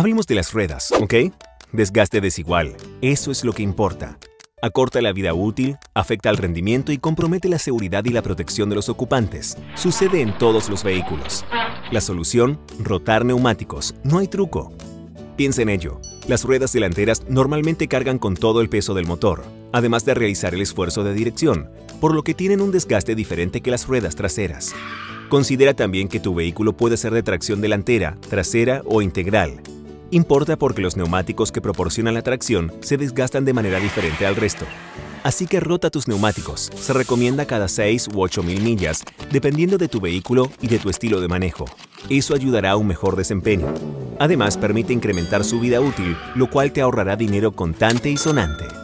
Hablemos de las ruedas, ¿ok? Desgaste desigual, eso es lo que importa. Acorta la vida útil, afecta al rendimiento y compromete la seguridad y la protección de los ocupantes. Sucede en todos los vehículos. La solución, rotar neumáticos. No hay truco. Piensa en ello. Las ruedas delanteras normalmente cargan con todo el peso del motor, además de realizar el esfuerzo de dirección, por lo que tienen un desgaste diferente que las ruedas traseras. Considera también que tu vehículo puede ser de tracción delantera, trasera o integral. Importa porque los neumáticos que proporcionan la tracción se desgastan de manera diferente al resto. Así que rota tus neumáticos. Se recomienda cada 6 u 8 mil millas, dependiendo de tu vehículo y de tu estilo de manejo. Eso ayudará a un mejor desempeño. Además, permite incrementar su vida útil, lo cual te ahorrará dinero contante y sonante.